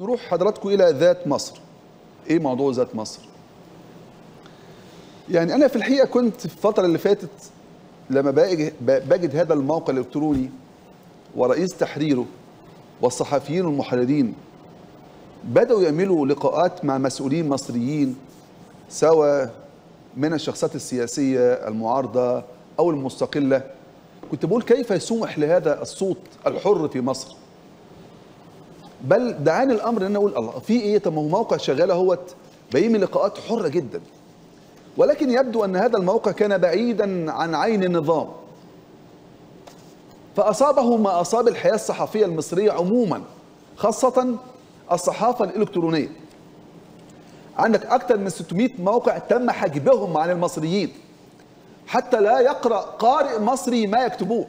نروح حضراتكم إلى ذات مصر. إيه موضوع ذات مصر؟ يعني أنا في الحقيقة كنت في الفترة اللي فاتت لما بجد هذا الموقع الإلكتروني ورئيس تحريره والصحفيين والمحررين بدأوا يعملوا لقاءات مع مسؤولين مصريين سواء من الشخصيات السياسية المعارضة أو المستقلة. كنت بقول كيف يسمح لهذا الصوت الحر في مصر؟ بل دعاني الأمر أن أنا أقول الله. في إيه؟ طب ما هو موقع شغال أهوت بيعمل لقاءات حرة جدا. ولكن يبدو أن هذا الموقع كان بعيدا عن عين النظام. فأصابه ما أصاب الحياة الصحفية المصرية عموما خاصة الصحافة الإلكترونية. عندك أكثر من 600 موقع تم حجبهم عن المصريين. حتى لا يقرأ قارئ مصري ما يكتبوه.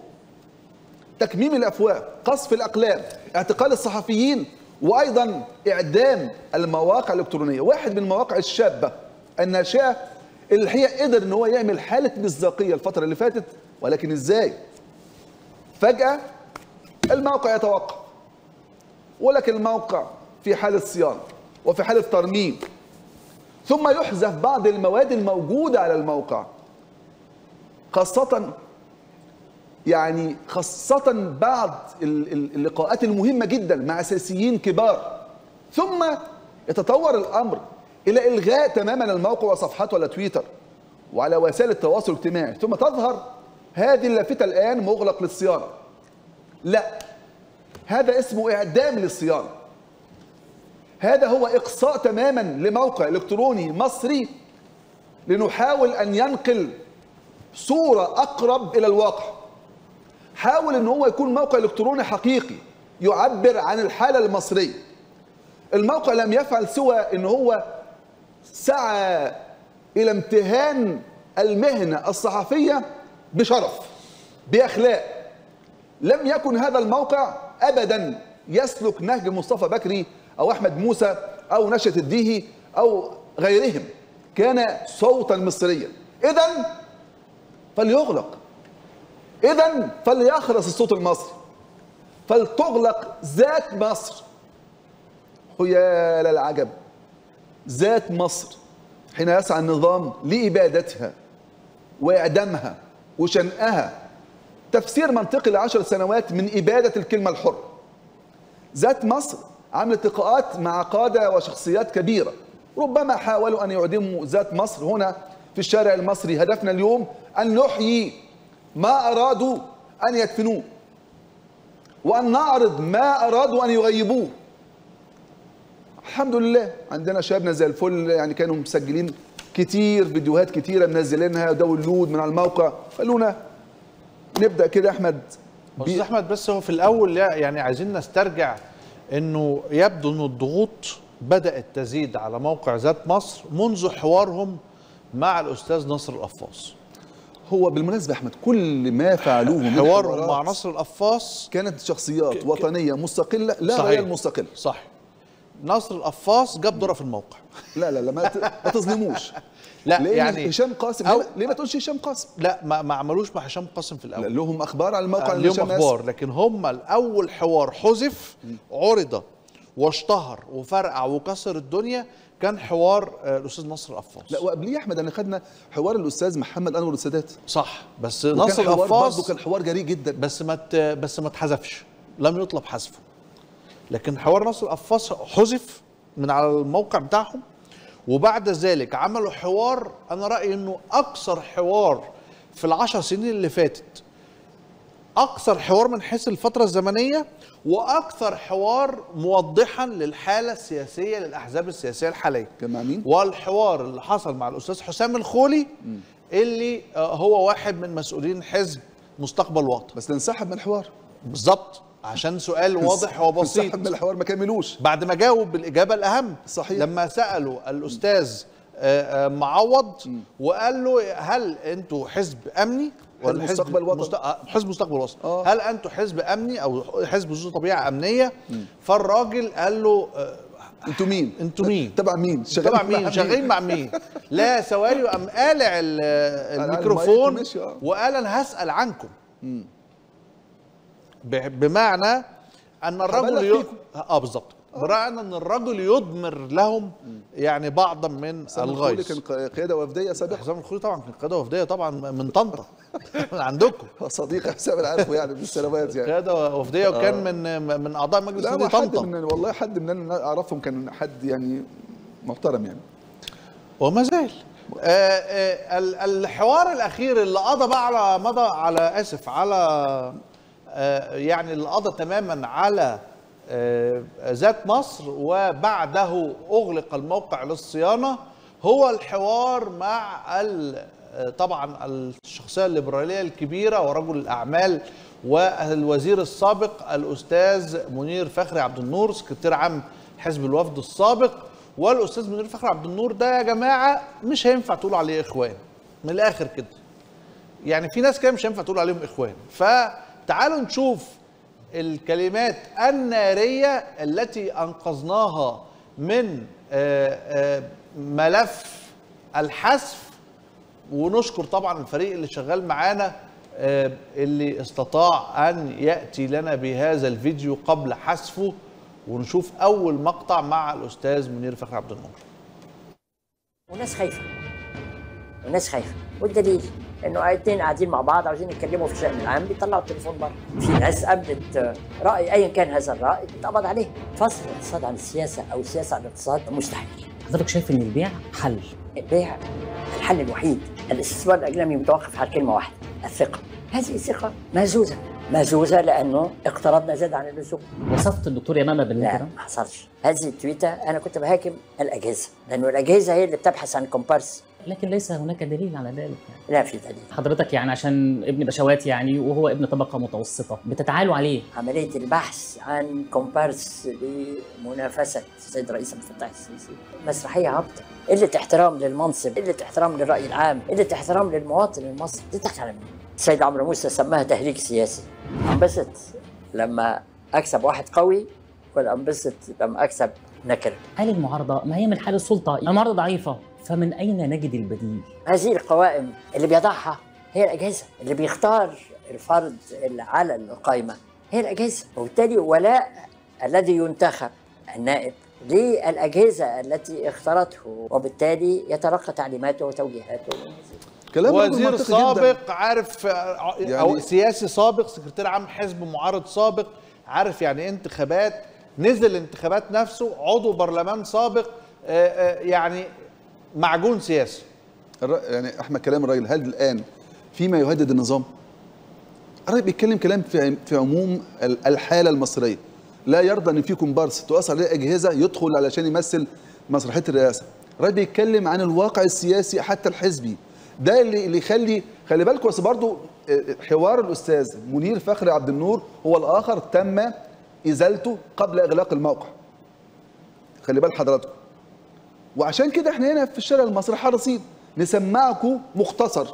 تكميم الأفواه قصف الأقلام اعتقال الصحفيين وأيضا إعدام المواقع الإلكترونية. واحد من المواقع الشابة الناشئة اللي الحقيقة قدر إن هو يعمل حالة مصداقية الفترة اللي فاتت ولكن إزاي؟ فجأة الموقع يتوقف ولكن الموقع في حالة صيانة وفي حالة ترميم ثم يحذف بعض المواد الموجودة على الموقع خاصة يعني خاصة بعض اللقاءات المهمة جدا مع سياسيين كبار. ثم يتطور الأمر إلى إلغاء تماما الموقع وصفحاته على تويتر وعلى وسائل التواصل الاجتماعي. ثم تظهر هذه اللافتة الآن مغلق للصيانة. لا هذا اسمه إعدام للصيانة. هذا هو إقصاء تماما لموقع إلكتروني مصري لنحاول أن ينقل صورة أقرب إلى الواقع. حاول أن هو يكون موقع إلكتروني حقيقي يعبر عن الحالة المصرية. الموقع لم يفعل سوى أن هو سعى إلى امتهان المهنة الصحفية بشرف بأخلاق. لم يكن هذا الموقع أبدا يسلك نهج مصطفى بكري أو أحمد موسى أو نشأة الديهي أو غيرهم. كان صوتا مصريا. إذا فليغلق. إذا فليخرس الصوت المصري. فلتغلق ذات مصر. يا للعجب ذات مصر. حين يسعى النظام لإبادتها وإعدامها وشنقها تفسير منطقي لعشر سنوات من إبادة الكلمة الحرة. ذات مصر عملت لقاءات مع قادة وشخصيات كبيرة. ربما حاولوا أن يعدموا ذات مصر هنا في الشارع المصري. هدفنا اليوم أن نحيي ما أرادوا أن يدفنوه. وأن نعرض ما أرادوا أن يغيبوه. الحمد لله عندنا شبابنا زي الفل يعني كانوا مسجلين كتير فيديوهات كتيرة منزلينها. داونلود من على الموقع. خلونا نبدأ كده أحمد. أستاذ أحمد بس هو في الأول لا يعني عايزين نسترجع إنه يبدو ان الضغوط بدأت تزيد على موقع ذات مصر منذ حوارهم مع الأستاذ نصر القفاص هو بالمناسبة أحمد كل ما فعلوه من حوارهم مع نصر القفاص كانت شخصيات وطنية مستقلة لا صحيح. غير مستقلة. صح نصر القفاص جاب دورة في الموقع. لا لا لا ما, تظلموش. لا يعني هشام قاسم أو- ليه, ما- تقولش هشام قاسم؟ لا ما, ما عملوش مع هشام قاسم في الأول. لا لهم أخبار على الموقع ليهم هشام أخبار لكن هم الأول حوار حذف عرض واشتهر وفرقع وكسر الدنيا كان حوار آه، الأستاذ نصر القفاص. لا وقبليه يا أحمد أنا خدنا حوار الأستاذ محمد أنور السادات. صح بس نصر القفاص كان حوار جريء جدا. بس ما بس ما اتحذفش لم يطلب حذفه. لكن حوار نصر القفاص حذف من على الموقع بتاعهم وبعد ذلك عملوا حوار أنا رأيي إنه أكثر حوار في العشر سنين اللي فاتت. أكثر حوار من حيث الفترة الزمنية وأكثر حوار موضحا للحالة السياسية للأحزاب السياسية الحالية. كان مع مين؟ والحوار اللي حصل مع الأستاذ حسام الخولي اللي آه، هو واحد من مسؤولين حزب مستقبل وطن. بس انسحب من الحوار. بالظبط. عشان سؤال واضح وبسيط. انسحب من الحوار ما كملوش. بعد ما جاوب بالإجابة الأهم صحيح. لما سألوا الأستاذ آه، آه، معوض وقال له هل أنتوا حزب أمني؟ حزب مستقبل وطن. مست... آه، حزب مستقبل وطن آه. هل أنتوا حزب أمني أو حزب ذو طبيعة أمنية فالراجل قال له آه، أنتوا مين؟ أنتوا مين؟ تبع مين؟ شغالين تبع مع مين شغالين مع مين لا ثواني وقام قالع ال- الميكروفون آه. وقال أنا هسأل عنكم بمعنى أن الرجل. آه بالظبط براءة إن الرجل يضمر لهم يعني بعضا من الغيظ. كان قيادة وفدية سابقة. حسام الخولي طبعا كان قيادة وفدية طبعا من طنطا من عندكم. صديق حسام أنا عارفه يعني بالسنوات يعني. قيادة وفدية وكان من من أعضاء مجلس لا نادي طنطا. من والله حد من اللي أعرفهم كان حد يعني محترم يعني. وما زال. آه، آه، ال- الحوار الأخير اللي قضى بقى على مضى على آسف على آه، يعني اللي قضى تماما على آه، ذات مصر وبعده أغلق الموقع للصيانة هو الحوار مع آه، طبعا الشخصية الليبرالية الكبيرة ورجل الأعمال والوزير السابق الأستاذ منير فخري عبد النور سكرتير عام حزب الوفد السابق. والأستاذ منير فخري عبد النور ده يا جماعة مش هينفع تقولوا عليه إخوان. من الآخر كده. يعني في ناس كده مش هينفع تقول عليهم إخوان. فتعالوا نشوف الكلمات النارية التي أنقذناها من آه، آه، ملف الحذف. ونشكر طبعا الفريق اللي شغال معانا آه، اللي استطاع أن يأتي لنا بهذا الفيديو قبل حذفه. ونشوف أول مقطع مع الأستاذ منير فخري عبد النور. وناس خايفة. وناس خايفة. والدليل؟ إنه اتنين قاعدين مع بعض عاوزين يتكلموا في الشان العام بيطلعوا التليفون بره في ناس قبلت آه، راي ايا كان هذا الرأي اتقبض عليه. فصل الاقتصاد عن السياسة أو السياسة عن الاقتصاد مستحيل. حضرتك شايف إن البيع حل؟ البيع الحل الوحيد. الاستثمار الاجنبي متوقف على كلمة واحدة الثقة. هذه الثقة مهزوزه مهزوزه لأنه اقترضنا زاد عن اللزوم. وصفت الدكتور يمامة لا بالنكره ما حصلش هذه التويته أنا كنت بهاجم الأجهزة لأنه الأجهزة هي اللي بتبحث عن كومبارس لكن ليس هناك دليل على ذلك يعني. لا في دليل. حضرتك يعني عشان ابن بشوات يعني وهو ابن طبقة متوسطة بتتعالوا عليه. عملية البحث عن كومبارس لمنافسة السيد رئيس عبد الفتاح السيسي. مسرحية هابطة. قلة احترام للمنصب قلة احترام للرأي العام قلة احترام للمواطن المصري. دي مين السيد عمرو موسى سماها تهريج سياسي. انبسط لما أكسب واحد قوي ولا انبسط لما أكسب نكرة. قال المعارضة ما هي من حال السلطة؟ المعارضة ضعيفة. فمن أين نجد البديل؟ هذه القوائم اللي بيضعها هي الأجهزة اللي بيختار الفرد اللي على القائمة. هي الأجهزة. وبالتالي ولاء الذي ينتخب النائب للأجهزة التي اختارته وبالتالي يتلقى تعليماته وتوجيهاته. كلام وزير سابق جداً. عارف يعني- أو سياسي سابق سكرتير عام حزب معارض سابق عارف يعني إيه انتخابات. نزل انتخابات نفسه عضو برلمان سابق آه، آه، يعني معجون سياسي. يعني أحمد كلام الراجل هل الآن فيما يهدد النظام؟ الراجل بيتكلم كلام في في عموم ال- الحالة المصرية. لا يرضى أن في كومبارس تؤثر عليه أجهزة يدخل علشان يمثل مسرحية الرئاسة. الراجل بيتكلم عن الواقع السياسي حتى الحزبي. ده اللي اللي يخلي خلي بالكم بس برضه حوار الأستاذ منير فخري عبد النور هو الآخر تم إزالته قبل إغلاق الموقع. خلي بال حضراتكم. وعشان كده إحنا هنا في الشارع المصري حريصين نسمعكم مختصر.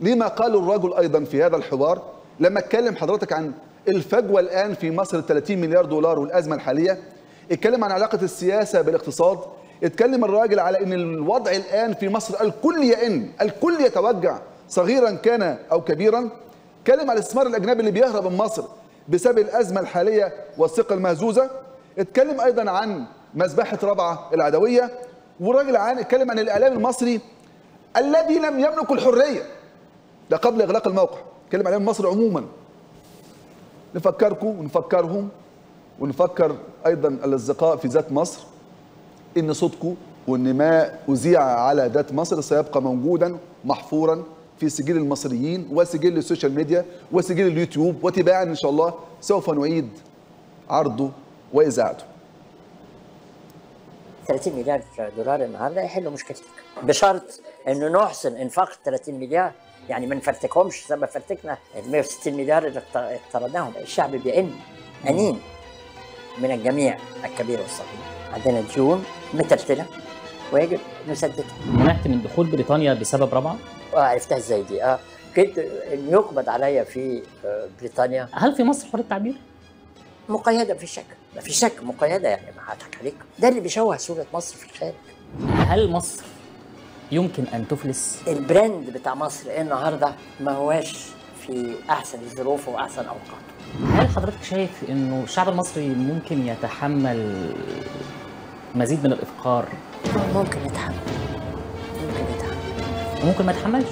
لما قاله الرجل أيضا في هذا الحوار؟ لما اتكلم حضرتك عن الفجوة الآن في مصر 30 مليار دولار والأزمة الحالية اتكلم عن علاقة السياسة بالاقتصاد اتكلم الراجل على إن الوضع الآن في مصر الكل يئن الكل يتوجع صغيرا كان أو كبيرا. اتكلم على الاستثمار الأجنبي اللي بيهرب من مصر بسبب الأزمة الحالية والثقة المهزوزة. اتكلم أيضا عن مذبحه رابعة العدوية. والراجل عن اتكلم عن الإعلام المصري الذي لم يملك الحرية ده قبل إغلاق الموقع. اتكلم عليهم مصر عموما. نفكركم ونفكرهم ونفكر أيضا الأصدقاء في ذات مصر إن صوتكم وان ما اذيع على ذات مصر سيبقى موجودا محفورا في سجل المصريين وسجل السوشيال ميديا وسجل اليوتيوب وتباعا إن شاء الله سوف نعيد عرضه وإذاعته. 30 مليار دولار النهارده يحلوا مشكلتك؟ بشرط إنه نحسن إنفاق ال 30 مليار يعني ما نفرتكهمش زي ما فرتكنا ال 160 مليار اللي اقت- اقترضناهم. الشعب بيئن انين من الجميع الكبير والصغير. عندنا ديون متلتله ويجب نسددها منعت من دخول بريطانيا بسبب رابعه آه عرفتها إزاي دي؟ آه كنت ان يقبض عليا في آه، بريطانيا. هل في مصر حرية تعبير؟ مقيدة في شك. ما في شك مقيدة يعني ما هضحك عليك. ده اللي بيشوه صورة مصر في الخارج. هل مصر يمكن أن تفلس؟ البراند بتاع مصر إيه النهارده ما هواش في أحسن ظروفه وأحسن أوقاته؟ هل حضرتك شايف إنه الشعب المصري ممكن يتحمل مزيد من الإفقار؟ ممكن يتحمل. ممكن يتحمل. وممكن ما يتحملش؟